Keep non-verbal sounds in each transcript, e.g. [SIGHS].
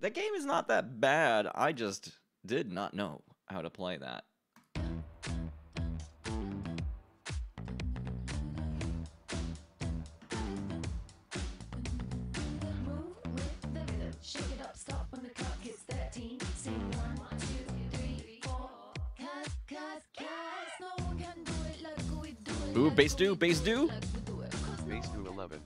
the game is not that bad. I just did not know how to play that. Move with the rhythm. Shake it up, stop when the clock hits 13. Sing one, two, three, four. Cause, cause, cause, no one can do it like we do it. Ooh, bass do, bass do. we do it. 'Cause Base to 11.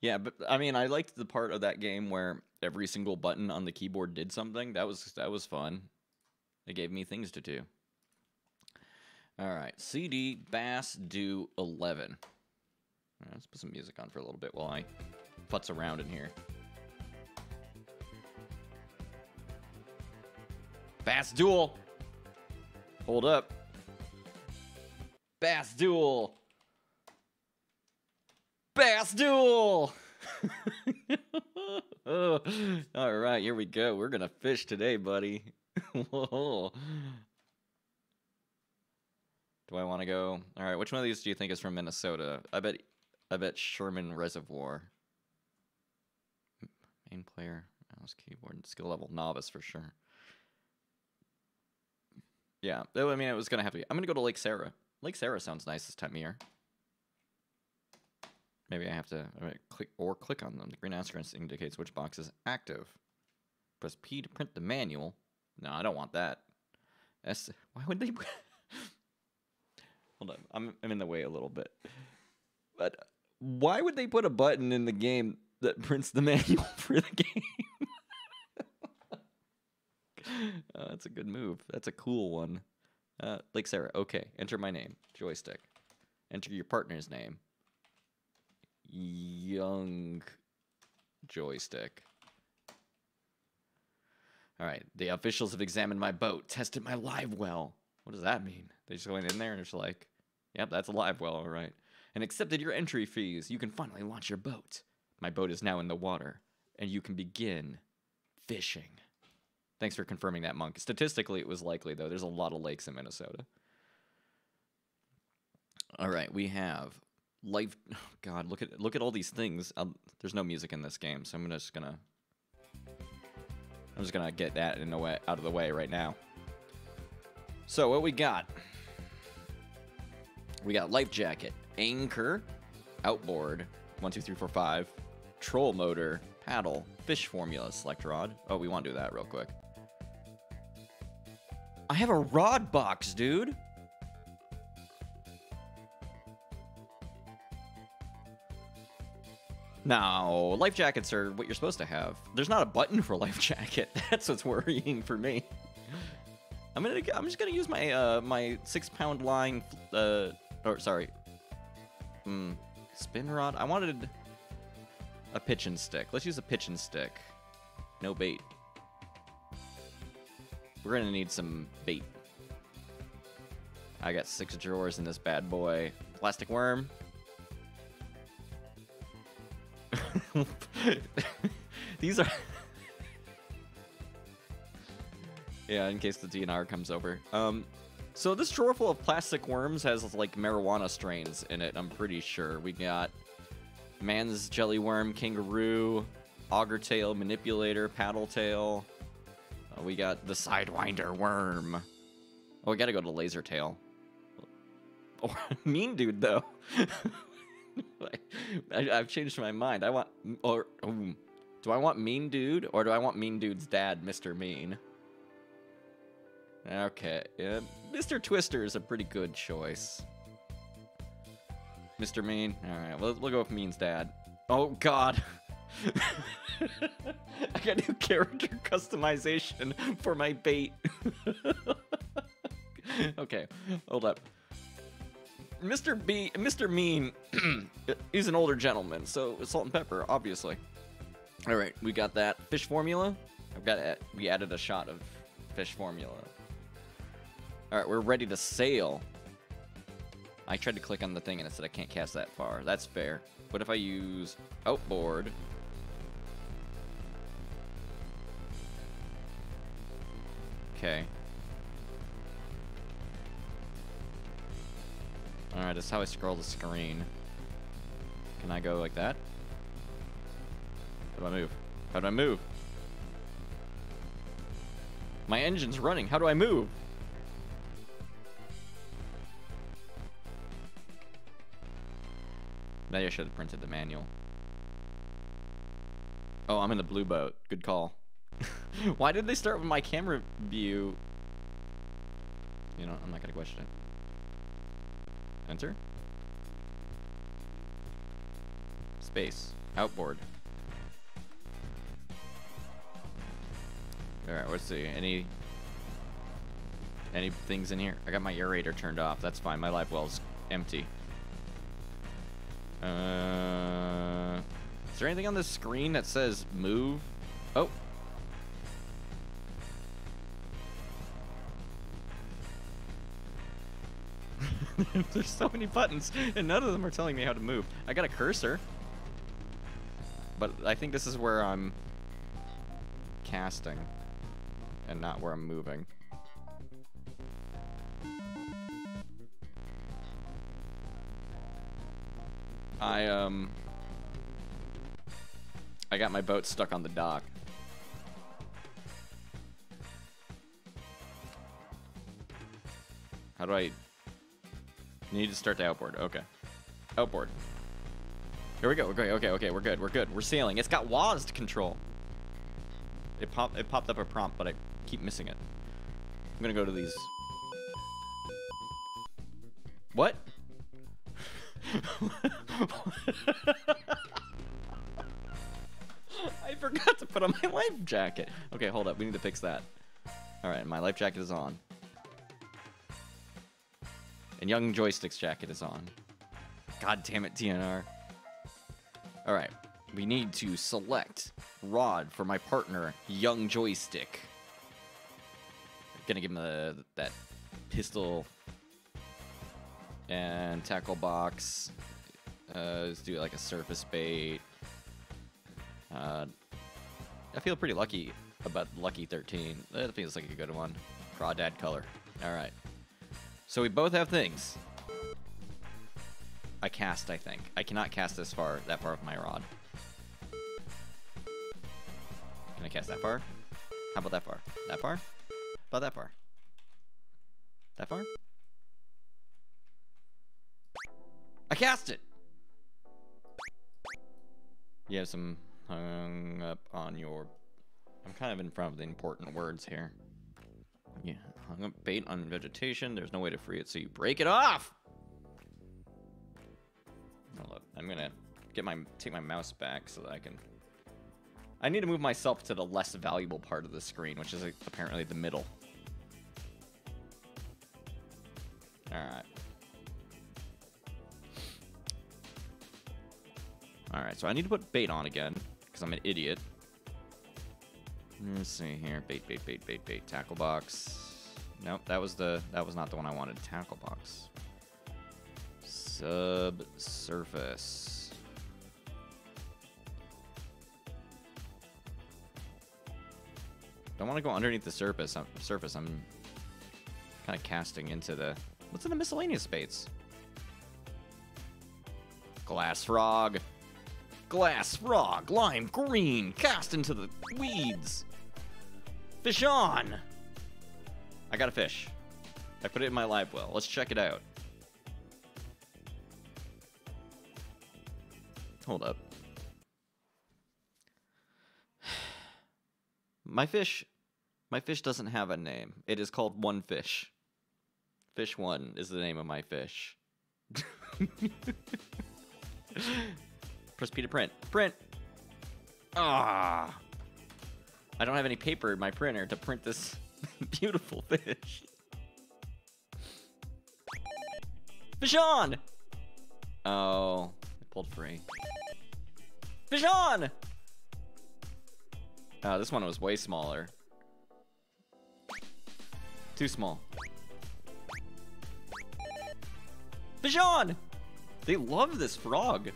Yeah, but I mean, I liked the part of that game where every single button on the keyboard did something. That was that was fun. It gave me things to do. All right, CD Bass Do 11. All right, let's put some music on for a little bit while I futz around in here. Bass Duel. Hold up. Bass Duel. Bass Duel. [LAUGHS] [LAUGHS] All right, here we go. We're gonna fish today, buddy. [LAUGHS] Whoa. Do I want to go? All right, which one of these do you think is from Minnesota? I bet, I bet Sherman Reservoir. Main player, mouse, keyboard, skill level, novice for sure. Yeah, I mean, it was gonna have to be. I'm gonna go to Lake Sarah. Lake Sarah sounds nice this time of year. Maybe I have to I might click or click on them. The green asterisk indicates which box is active. Press P to print the manual. No, I don't want that. S. [LAUGHS] Why would they? [LAUGHS] Hold on, I'm I'm in the way a little bit. But why would they put a button in the game that [LAUGHS] prints the manual for the game? Uh, that's a good move. That's a cool one. Uh, Lake Sarah. Okay, enter my name. Joystick. Enter your partner's name. Young joystick. All right. The officials have examined my boat, tested my live well. What does that mean? They just went in there and it's like, yep, that's a live well, all right. And accepted your entry fees. You can finally launch your boat. My boat is now in the water, and you can begin fishing. Thanks for confirming that, Monk. Statistically, it was likely, though. There's a lot of lakes in Minnesota. All right, we have life. [LAUGHS] Oh God, look at look at all these things. Um, there's no music in this game, so I'm just gonna I'm just gonna get that in the way out of the way right now. So what we got? We got life jacket, anchor, outboard, one, two, three, four, five, troll motor, paddle, fish formula, select rod. Oh, we want to do that real quick. I have a rod box, dude. No, life jackets are what you're supposed to have. There's not a button for life [LAUGHS] jacket. That's what's worrying for me. I'm gonna. I'm just gonna use my uh my six pound line. Uh, or sorry. Hmm. Spin rod. I wanted a pitch and stick. Let's use a pitch and stick. No bait. We're gonna need some bait. I got six drawers in this bad boy. Plastic worm. [LAUGHS] These are. [LAUGHS] yeah, in case the DNR comes over. Um, so this drawer full of plastic worms has like marijuana strains in it. I'm pretty sure we got Mann's jelly worm, kangaroo, auger tail, manipulator, paddle tail. Uh, we got the sidewinder worm. Oh, we gotta go to laser tail. Or [LAUGHS] mean dude though. [LAUGHS] I, I've changed my mind. I want or do I want mean dude or do I want mean dude's dad, Mr. Mean? Okay, yeah, Mr. Twister is a pretty good choice. Mr. Mean. All right, we'll, we'll go with Mean's dad. Oh God. [LAUGHS] I got new character customization for my bait. [LAUGHS] okay, hold up. Mr. B, Mr. Mean, [CLEARS THROAT] he's an older gentleman, so salt and pepper, obviously. All right, we got that fish formula. I've got it. We added a shot of fish formula. All right, we're ready to sail. I tried to click on the thing and it said I can't cast that far. That's fair. What if I use oh, outboard? Okay. That's how I scroll the screen. Can I go like that? How do I move? How do I move? My engine's running. How do I move? Maybe I should have printed the manual. Oh, I'm in the blue boat. Good call. [LAUGHS] Why did they start with my camera view? You know, I'm not gonna question it. Enter. Space. Outboard. Alright, let's see. Any any things in here? I got my aerator turned off. That's fine. My live well's empty. Uh, is there anything on the screen that says move? Oh. [LAUGHS] There's so many buttons, and none of them are telling me how to move. I got a cursor. But I think this is where I'm casting, and not where I'm moving. I um I got my boat stuck on the dock. How do I need to start the outboard? Okay. Outboard. Here we go. Okay, okay, okay, we're good. We're good. We're sailing. It's got WASD control. It popped it popped up a prompt, but I keep missing it. I'm gonna go to these. What? [LAUGHS] I forgot to put on my life jacket. Okay, hold up. We need to fix that. All right, my life jacket is on. And Young Joystick's jacket is on. God damn it, DNR. All right, we need to select rod for my partner, Young Joystick. I'm Gonna give him the, that pistol and tackle box. Uh, let's do like a surface bait. Uh, I feel pretty lucky about Lucky 13. That feels like a good one. Crawdad color. All right. So we both have things. I cast, I think. I cannot cast this far, that far with my rod. Can I cast that far? How about that far? That far? About that far? That far? I cast it! You have some hung up on your... I'm kind of in front of the important words here. Yeah, hung up bait on vegetation. There's no way to free it, so you break it off! Hold up. I'm gonna get my take my mouse back so that I can... I need to move myself to the less valuable part of the screen, which is like, apparently the middle. Alright. Alright, so I need to put bait on again, because I'm an idiot. Let's see here. Bait, bait, bait, bait, bait. Tackle box. Nope, that was the that was not the one I wanted. Tackle box. Subsurface. Don't want to go underneath the surface. I'm, surface. I'm kind of casting into the. What's in the miscellaneous baits? Glass frog. Glass frog, lime green, cast into the weeds. Fish on. I got a fish. I put it in my live well. Let's check it out. Hold up. [SIGHS] My fish, my fish doesn't have a name. It is called One Fish. Fish One is the name of my fish. [LAUGHS] Press P to print. Print. Ah. I don't have any paper in my printer to print this [LAUGHS] beautiful fish. Fish on! Oh, I pulled free. Fish on! Oh, this one was way smaller. Too small. On! They love this frog.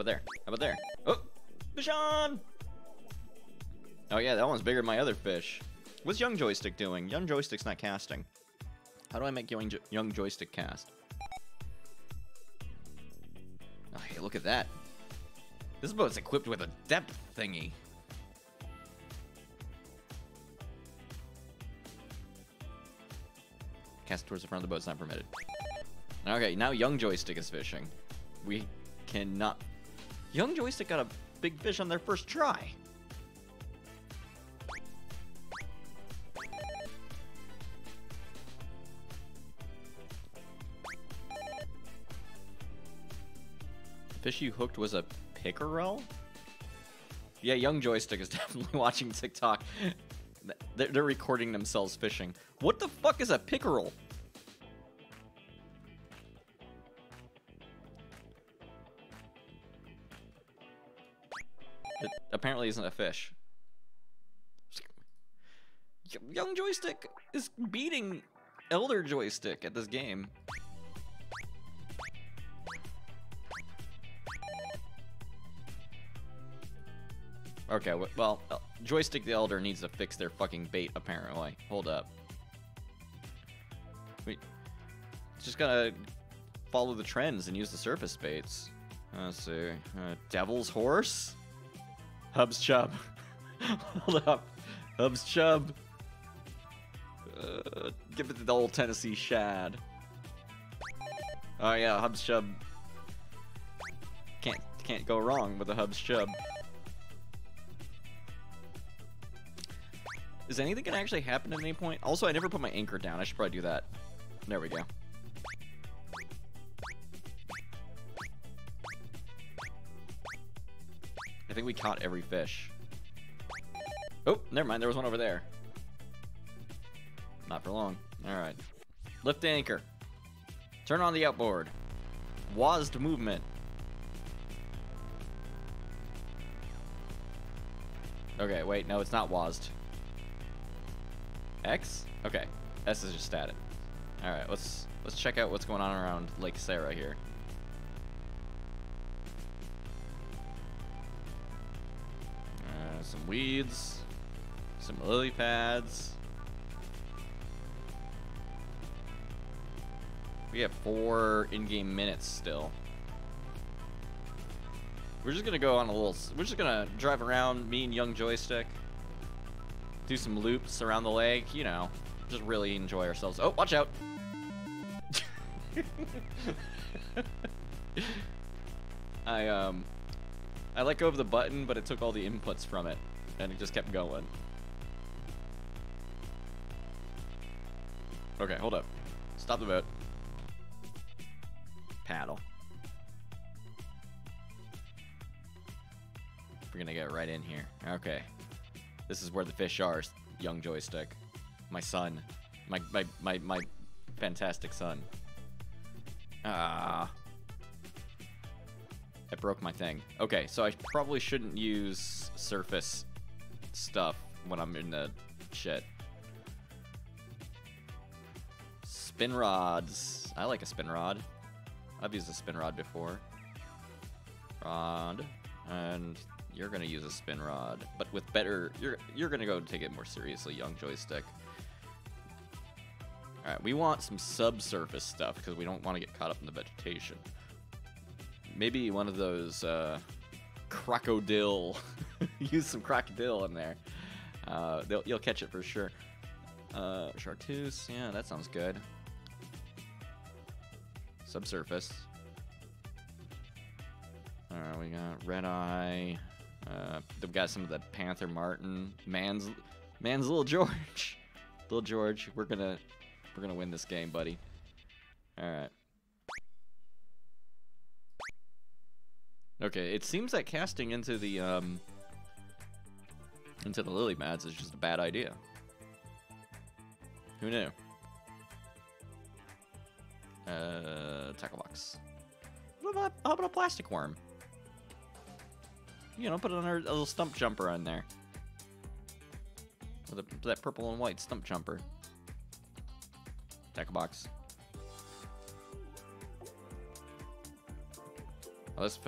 About there? How about there? Oh! Fish! Oh yeah, that one's bigger than my other fish. What's Young Joystick doing? Young Joystick's not casting. How do I make Young, jo Young Joystick cast? Oh, hey, look at that. This boat's equipped with a depth thingy. Cast towards the front of the boat is not permitted. Okay, now young joystick is fishing. We cannot. Young joystick got a big fish on their first try. Fish you hooked was a pickerel? Yeah, young joystick is [LAUGHS] definitely watching TikTok. They're, they're recording themselves fishing. What the fuck is a pickerel? It apparently isn't a fish. Young joystick is beating elder joystick at this game. Okay, well, uh, Joystick the Elder needs to fix their fucking bait, apparently. Hold up. We just gotta follow the trends and use the surface baits. Let's see. Uh, Devil's Horse? Hub's Chub. [LAUGHS] Hold up. Hub's Chub. Uh, give it to the old Tennessee Shad. Oh yeah, Hub's Chub. Can't can't go wrong with a Hub's Chub. Is anything gonna actually happen at any point? Also, I never put my anchor down. I should probably do that. There we go. I think we caught every fish. Oh, never mind. There was one over there. Not for long. All right. Lift anchor. Turn on the outboard. WASD movement. Okay, wait. No, it's not WASD. X? Okay. S is just static. All right, let's let's check out what's going on around Lake Sarah here. Some weeds, some lily pads. We have four in-game minutes still. We're just gonna go on a little. We're just gonna drive around, me and Young Joystick do some loops around the lake, you know, just really enjoy ourselves. Oh, watch out! [LAUGHS] I um, I let go of the button, but it took all the inputs from it, and it just kept going. Okay, hold up. Stop the boat. Paddle. We're gonna get right in here. Okay. This is where the fish are, young joystick. My son. My my my my fantastic son. Ah. Broke my thing. Okay, so I probably shouldn't use surface stuff when I'm in the shit. Spin rods. I like a spin rod. I've used a spin rod before. Rod. And you're gonna use a spin rod, but with better. You're you're gonna go take it more seriously, young joystick. All right, we want some subsurface stuff because we don't want to get caught up in the vegetation. Maybe one of those uh, crocodile. [LAUGHS] use some crocodile in there. Uh, you'll catch it for sure. Uh, chartreuse, yeah, that sounds good. Subsurface. Alright, we got red eye. Uh, we've got some of the Panther Martin. Mann's Mann's little George. [LAUGHS] little George, we're gonna we're gonna win this game, buddy. Alright. Okay, it seems that casting into the um into the lily pads is just a bad idea. Who knew? Uh, tackle box. What about, how about a plastic worm? You know, put another a little stump jumper on there. With a, that purple and white stump jumper. Tackle box. Oh, this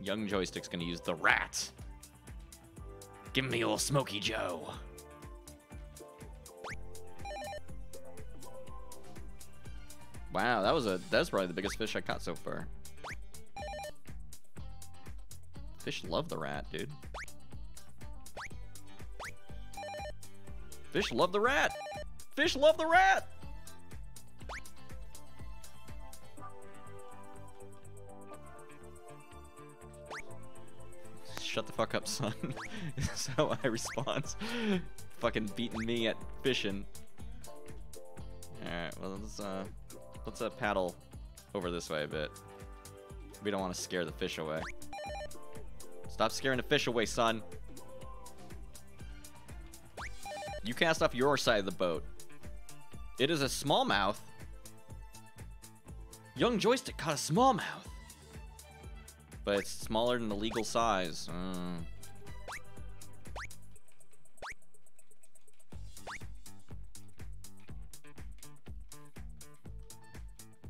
young joystick's gonna use the rat. Give me old Smoky Joe. Wow, that was a that's probably the biggest fish I caught so far. Fish love the rat, dude. Fish love the rat. Fish love the rat. Shut the fuck up, [LAUGHS] son. Is how I respond. [LAUGHS] Fucking beating me at fishing. Alright, well let's uh let's uh paddle over this way a bit. We don't want to scare the fish away. Stop scaring the fish away, son. You cast off your side of the boat. It is a smallmouth. Young joystick caught a smallmouth. But it's smaller than the legal size. Mm.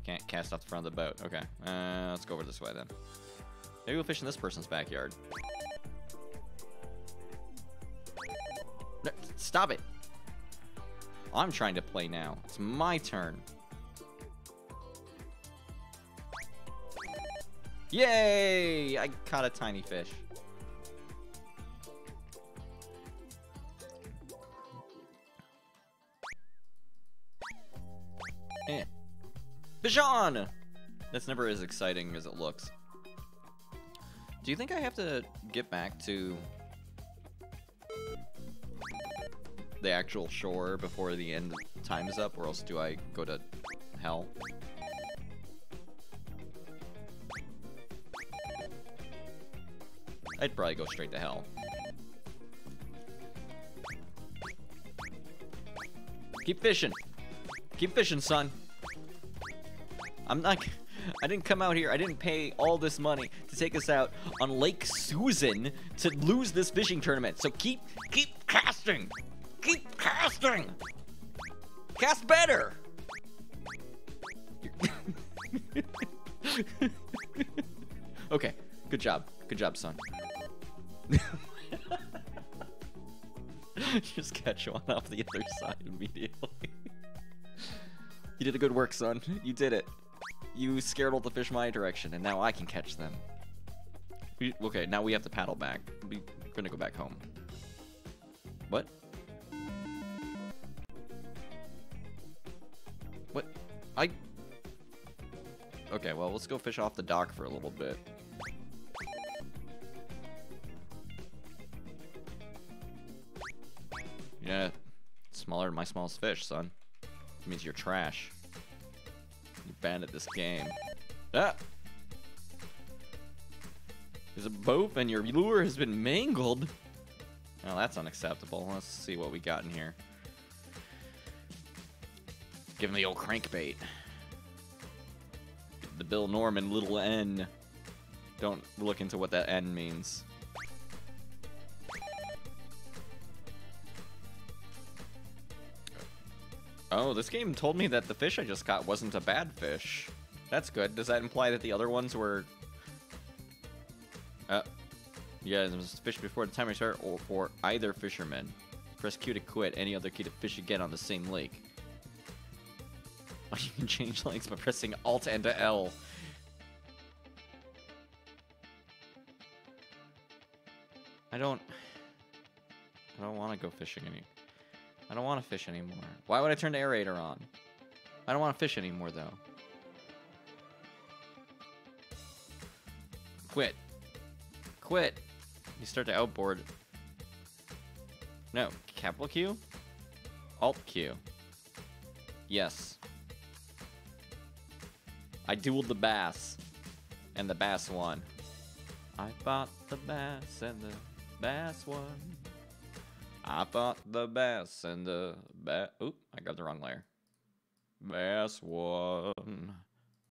Can't cast off the front of the boat. Okay. Uh, let's go over this way then. Maybe we'll fish in this person's backyard. No, Stop it! I'm trying to play now. It's my turn. Yay! I caught a tiny fish. Eh. On! That's never as exciting as it looks. Do you think I have to get back to the actual shore before the end time is up, or else do I go to hell? I'd probably go straight to hell. Keep fishing. Keep fishing, son. I'm not... I didn't come out here, I didn't pay all this money to take us out on Lake Susan to lose this fishing tournament. So keep, keep casting! Keep casting! Cast better! [LAUGHS] okay, good job. Good job, son. [LAUGHS] Just catch one off the other side immediately. you did a good work, son. You did it. You scared all the fish my direction, and now I can catch them. Okay, now we have to paddle back. We're gonna go back home. What? What? I... Okay, well, let's go fish off the dock for a little bit. Smaller than my smallest fish, son. It means you're trash. You banned at this game. Ah! There's a boat and your lure has been mangled. Oh, that's unacceptable. Let's see what we got in here. Give him the old crankbait. The Bill Norman little N. Don't look into what that N means. Oh, this game told me that the fish I just caught wasn't a bad fish. That's good. Does that imply that the other ones were... Uh, yeah, there was fish before the timer start or for either fisherman. Press Q to quit. Any other key to fish again on the same lake. [LAUGHS] You can change lengths by pressing Alt and L. I don't... I don't want to go fishing any... I don't want to fish anymore. Why would I turn the aerator on? I don't want to fish anymore, though. Quit. Quit. You start to outboard. No, capital Q? Alt Q. Yes. I dueled the bass. And the bass won. I fought the bass and the bass won. I thought the bass and the bass. Oop, I got the wrong layer. Bass won.